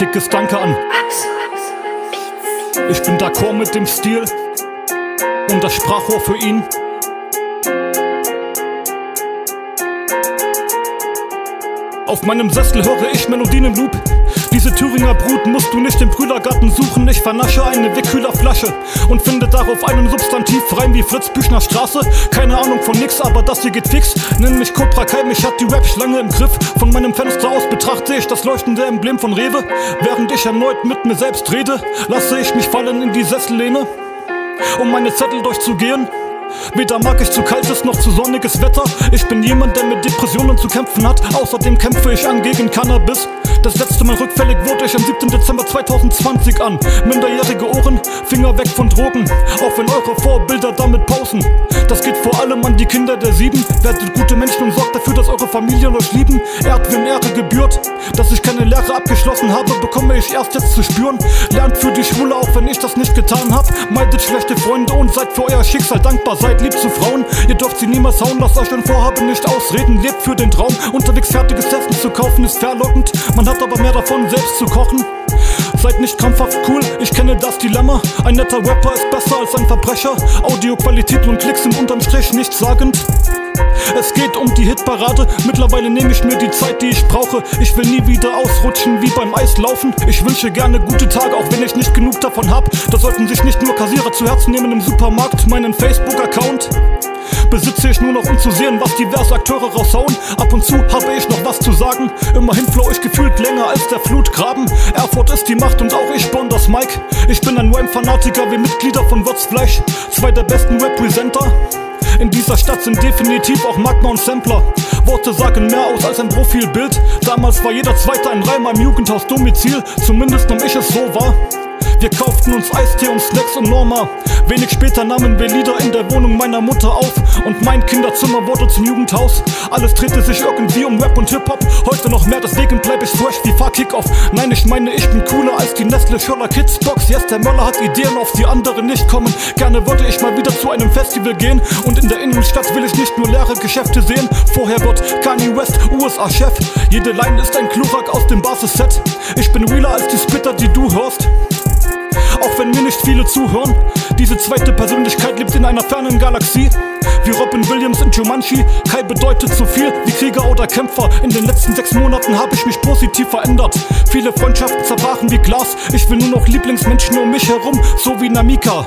dickes Danke an. Ich bin d'accord mit dem Stil und das Sprachrohr für ihn. Auf meinem Sessel höre ich Melodien im Loop. Diese Thüringer Brut musst du nicht im Brüdergarten suchen. Ich vernasche eine Wickhühlerflasche und finde darauf einen Substantiv rein wie Fritz Büchner Straße. Keine Ahnung von nix, aber das hier geht fix. Nenn mich Cobra Kai, mich hat die Rap-Schlange im Griff. Von meinem Fenster aus betrachte ich das leuchtende Emblem von Rewe. Während ich erneut mit mir selbst rede, lasse ich mich fallen in die Sessellehne, um meine Zettel durchzugehen. Weder mag ich zu kaltes noch zu sonniges Wetter. Ich bin jemand, der mit Depressionen zu kämpfen hat. Außerdem kämpfe ich an gegen Cannabis. Das letzte Mal rückfällig wurde ich am 7. Dezember 2020 an. Minderjährige Ohren, Finger weg von Drogen. Auch wenn eure Vorbilder damit pausen. Das geht vor allem an die Kinder der Sieben. Werdet gute Menschen und sorgt dafür, dass eure Familien euch lieben. Ehrt, wenn Ehre gebührt. Dass ich keine Lehre abgeschlossen habe, bekomme ich erst jetzt zu spüren. Lernt für die Schule, auch wenn ich das nicht getan hab. Meidet schlechte Freunde und seid für euer Schicksal dankbar. Seid lieb zu Frauen, ihr dürft sie niemals hauen. Lasst euch ein Vorhaben nicht ausreden. Lebt für den Traum. Unterwegs fertiges Essen zu kaufen ist verlockend. Man hat aber mehr davon, selbst zu kochen. Seid nicht krampfhaft cool, ich kenne das Dilemma. Ein netter Rapper ist besser als ein Verbrecher. Audioqualität und Klicks sind unterm Strich nichtssagend. Es geht um die Hitparade. Mittlerweile nehme ich mir die Zeit, die ich brauche. Ich will nie wieder ausrutschen wie beim Eislaufen. Ich wünsche gerne gute Tage, auch wenn ich nicht genug davon hab. Da sollten sich nicht nur Kassierer zu Herzen nehmen im Supermarkt. Meinen Facebook-Account besitze ich nur noch, um zu sehen, was diverse Akteure raushauen. Ab und zu habe ich noch was zu sagen. Immerhin flow ich gefühlt länger als der Flutgraben. Erfurt ist die Macht und auch ich bon das Mike. Ich bin ein Rhyme-Fanatiker wie Mitglieder von Würzfleisch. Zwei der besten Representer. In dieser Stadt sind definitiv auch Magma und Sampler. Worte sagen mehr aus als ein Profilbild. Damals war jeder Zweite ein Reimer im Jugendhaus Domizil. Zumindest nahm ich es so wahr. Wir kauften uns Eistee und Snacks und Norma. Wenig später nahmen wir Lieder in der Wohnung meiner Mutter auf und mein Kinderzimmer wurde zum Jugendhaus. Alles drehte sich irgendwie um Rap und Hip-Hop. Heute noch mehr, deswegen bleib ich fresh wie Fahr Kickoff. Nein, ich meine, ich bin cooler als die Nestle Schöller Kids Box. Yes, der Möller hat Ideen, auf die andere nicht kommen. Gerne würde ich mal wieder zu einem Festival gehen und in der Innenstadt will ich nicht nur leere Geschäfte sehen. Vorher wird Kanye West USA-Chef. Jede Line ist ein Klurak aus dem Basis-Set. Ich bin realer als die Splitter, die du hörst wenn mir nicht viele zuhören. Diese zweite Persönlichkeit lebt in einer fernen Galaxie. Wie Robin Williams in Jumanji. Kai bedeutet so viel wie Krieger oder Kämpfer. In den letzten sechs Monaten habe ich mich positiv verändert. Viele Freundschaften zerbrachen wie Glas. Ich will nur noch Lieblingsmenschen um mich herum, so wie Namika.